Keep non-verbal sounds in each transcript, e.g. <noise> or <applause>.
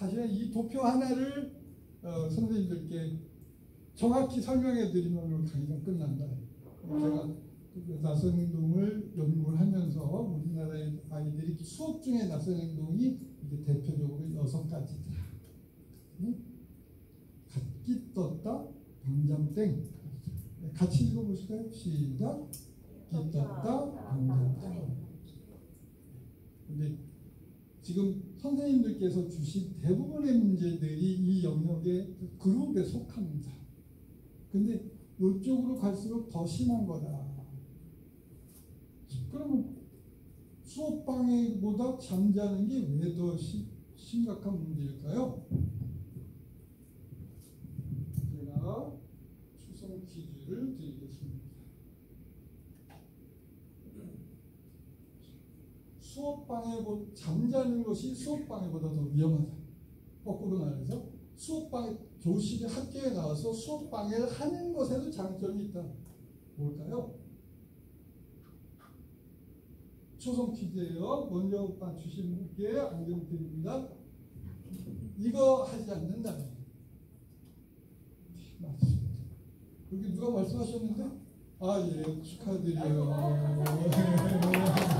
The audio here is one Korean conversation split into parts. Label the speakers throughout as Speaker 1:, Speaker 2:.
Speaker 1: 사실은 이 도표 하나를 어, 선생님들께 정확히 설명해 드리면 오늘 강의가 끝난다. 제가 그 나선 행동을 연구를 하면서 우리나라의 아이들이 수업 중에 나선 행동이 이게 대표적으로 여섯 가지다. 응? 갓기 떴다, 방잠땡. 같이 읽어보실까요? 시작. 기 떴다, 방잠땡. 근데 지금 선생님들께서 주신 대부분의 문제들이 이 영역의 그룹에 속합니다. 근데 이쪽으로 갈수록 더 심한 거다. 그러면 수업 방해보다 잠자는 게 왜 더 심각한 문제일까요? 제가 추성 퀴즈를 드리겠습니다. 수업 방해보 잠자는 것이 수업 방해보다 더 위험하다. 거꾸로 말해서 수업 방해 교실에 학교에 나와서 수업 방해를 하는 것에도 장점이 있다. 뭘까요? 초성 퀴즈예요. 먼저 맞추신 분께 안경 드립니다. 이거 하지 않는다. 맞습니다. 여기 누가 말씀하셨는데? 아, 예, 축하드려요. <laughs> <laughs>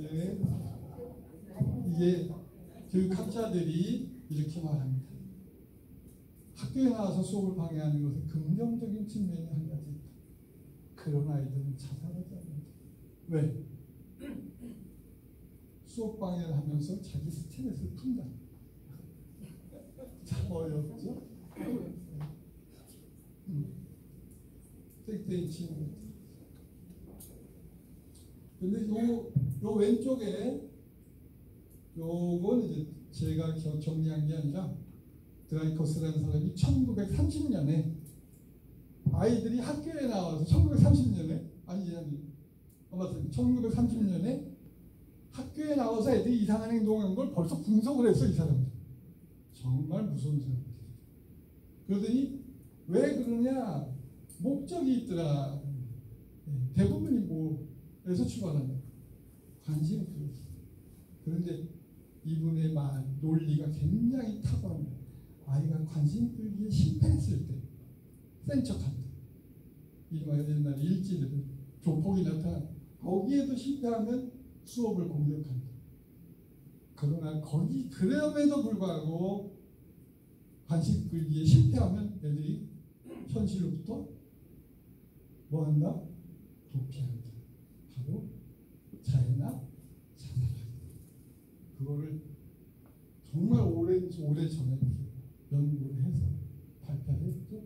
Speaker 1: 네. 이게 교육학자들이 이렇게 말합니다. 학교에 나와서 수업을 방해하는 것은 긍정적인 측면이 한 가지 있다. 그런 아이들은 자살하지 않는다. 왜? 수업 방해를 하면서 자기 스트레스를 푼다. 참 어렵죠? 음. 땡땡이 친구. 근데 요, 요 왼쪽에 요건 이제 제가 정리한 게 아니라 드라이커스라는 사람이 1930년에 아이들이 학교에 나와서 1930년에 아니 아니 어, 맞습니다. 1930년에 학교에 나와서 애들이 이상한 행동한 걸 벌써 분석을 했어 이 사람들. 정말 무서운 사람들. 그러더니 왜 그러냐 목적이 있더라. 네, 대부분이 뭐에서 출발한다. 관심이 들었어. 그런데 이분의 말 논리가 굉장히 탁월합니다. 아이가 관심 끌기에 실패했을 때 센 척한다. 이말 옛날에 일지들 조폭이 나타나 거기에도 실패하면 수업을 공격한다. 그러나 거기 그럼에도 불구하고 관심 끌기에 실패하면 애들이 현실로부터 뭐 한다? 도피한다. 바로 자해나 자살한다. 그거를 정말 오래 오래 전에 연구를 해서 발표를 했죠.